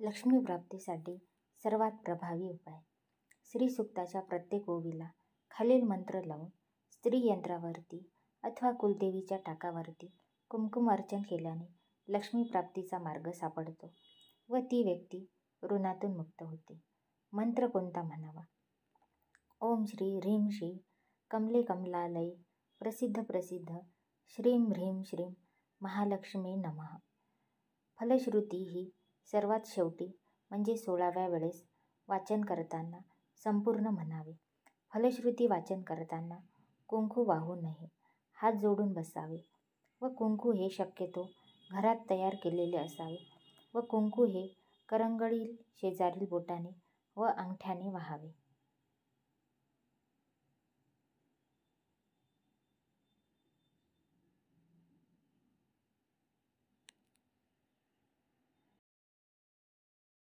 लक्ष्मीप्राप्तीसाठी सर्वात प्रभावी उपाय. श्रीसूक्ताच्या प्रत्येक ओवीला खालील मंत्र लावून स्त्री यंत्रावरती अथवा कुलदेवीच्या टाकावरती कुमकुम अर्चन केल्याने लक्ष्मीप्राप्तीचा मार्ग सापडतो व ती व्यक्ती ऋणातून मुक्त होते. मंत्र कोणता म्हणावा? ओम श्री ह्रीं श्री कमले कमलालय प्रसिद्ध प्रसिद्ध श्रीं ह्रीं श्रीं महालक्ष्मी नमः. फलश्रुती ही सर्वात शेवटी म्हणजे सोळाव्या वेळेस वाचन करताना संपूर्ण म्हणावे. फलश्रुती वाचन करताना कुंकू वाहू नये हात जोडून बसावे. व कुंकू हे शक्यतो घरात तयार केलेले असावे. व कुंकू हे करंगळी शेजारील बोटाने व अंगठ्याने वाहावे.